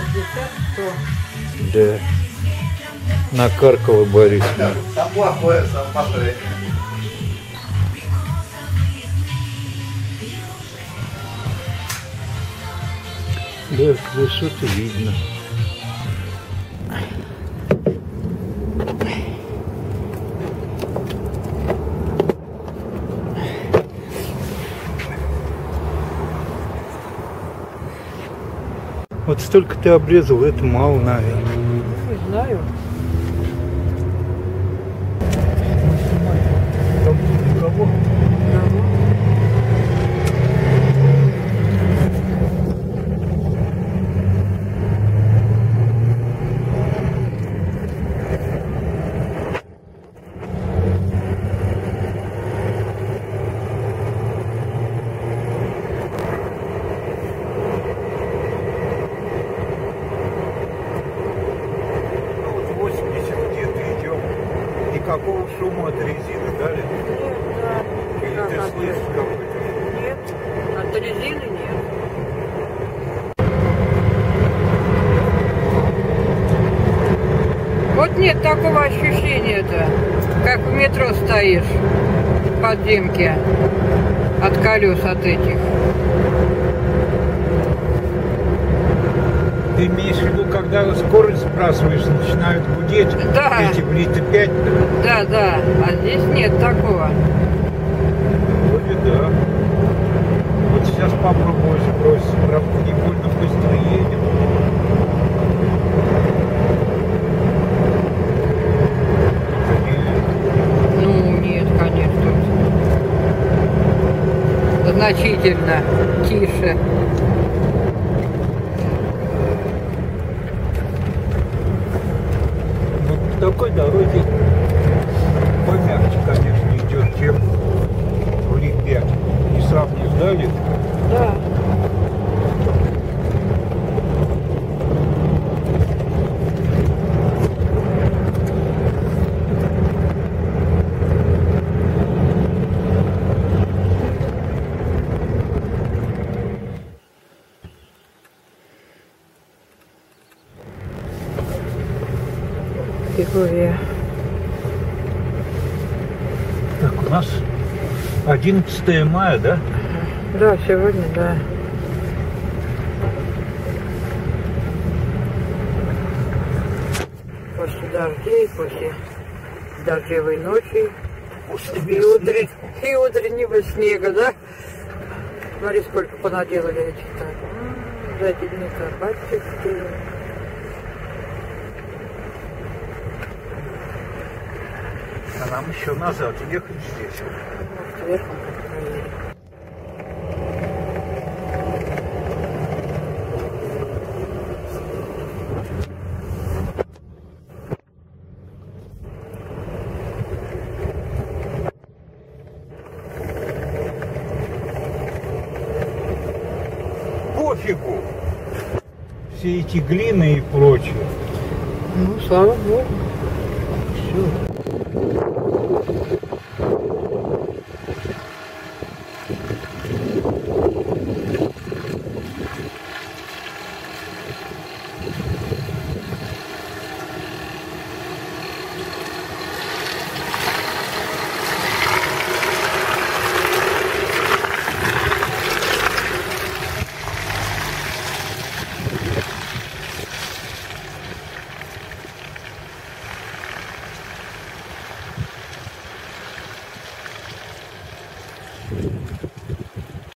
60, 100. Да. Накаркала Борисовна. Там плохое сам посмотреть. Да, красоты видно. Вот столько ты обрезал, это мало, наверное. Не знаю. Никакого шума от резины дали? Нет, да. Или ты слышишь какой-то шум? Нет, от резины нет. Вот нет такого ощущения-то, как в метро стоишь в подземке от колес от этих. Ты имеешь в виду, когда скорость сбрасываешь, начинают гудеть Да. эти в лита 5 Да, да, а здесь нет такого. Вроде да. Вот сейчас попробую сбросить, правда, не больно быстро едем. Ну, нет, конечно. Значительно тише. Ну, по такой дороге помягче, конечно, идет, чем в лит 5. Не сравнишь, да, Лид? Да. Фигурия. Так, у нас 11 мая, да? Да, сегодня, да. После дождей, после дождевой ночи и, утрен- и утреннего снега, да? Смотри, сколько понаделали этих-то. М, За эти дни батюшки. А нам еще назад ехать здесь. Проедем. Пофигу! Все эти глины и прочее. Ну, слава богу. Все. Thank you.